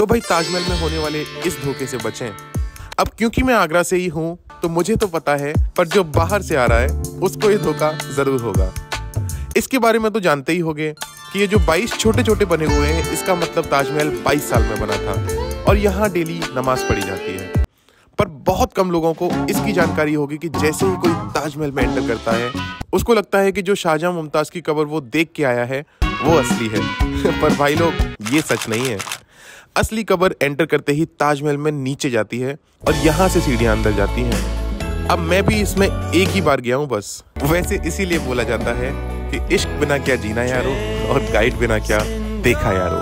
तो भाई ताजमहल में होने वाले इस धोखे से बचें। अब क्योंकि मैं आगरा से ही हूँ तो मुझे तो पता है, पर जो बाहर से आ रहा है, उसको ये धोखा ज़रूर होगा। इसके बारे में तो जानते ही होंगे कि ये जो 22 छोटे छोटे बने हुए हैं, इसका मतलब ताजमहल 22 साल में बना था, और यहाँ डेली नमाज़ पढ़ी जाती है। पर बहुत कम लोगों को इसकी जानकारी होगी कि जैसे ही कोई ताजमहल में एंटर करता है, उसको लगता है कि जो शाहजहां मुमताज़ की कबर वो देख के आया है, वो असली है। पर भाई लोग, ये सच नहीं है। असली कबर एंटर करते ही ताजमहल में नीचे जाती है और यहाँ से सीढ़ियाँ अंदर जाती हैं। अब मैं भी इसमें एक ही बार गया हूँ बस। वैसे इसीलिए बोला जाता है कि इश्क बिना क्या जीना यारो और गाइड बिना क्या देखा यारो।